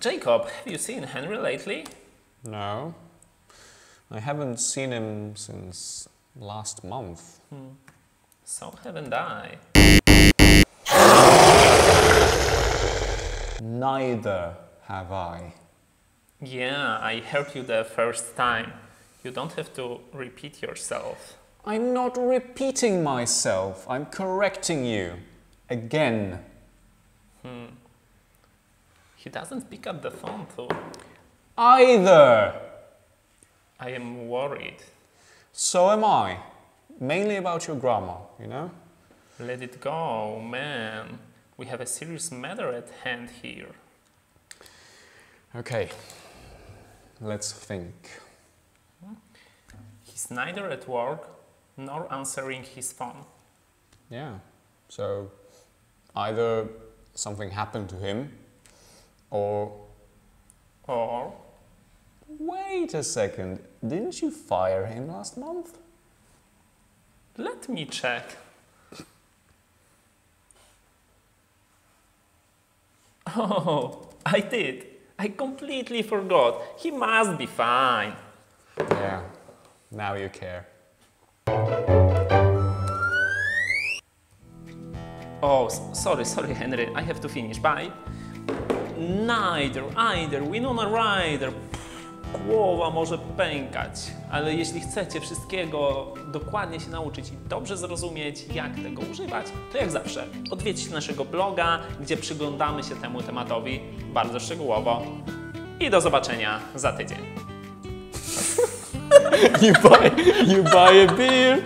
Jacob, have you seen Henry lately? No. I haven't seen him since last month. Hmm. So haven't I. Neither have I. Yeah, I heard you the first time. You don't have to repeat yourself. I'm not repeating myself, I'm correcting you. Again. He doesn't pick up the phone though. Either! I am worried. So am I. Mainly about your grammar, you know? Let it go, man. We have a serious matter at hand here. Okay. Let's think. He's neither at work nor answering his phone. Yeah. So either something happened to him or. Or Wait a second. Didn't you fire him last month? let me check. Oh, I did. I completely forgot. He must be fine. Yeah. Now you care. Oh, sorry, sorry, Henry. I have to finish. Bye. Neither, either, Winona Ryder. Głowa może pękać, ale jeśli chcecie wszystkiego dokładnie się nauczyć i dobrze zrozumieć, jak tego używać, to jak zawsze odwiedźcie naszego bloga, gdzie przyglądamy się temu tematowi bardzo szczegółowo. I do zobaczenia za tydzień. You buy you buy a beer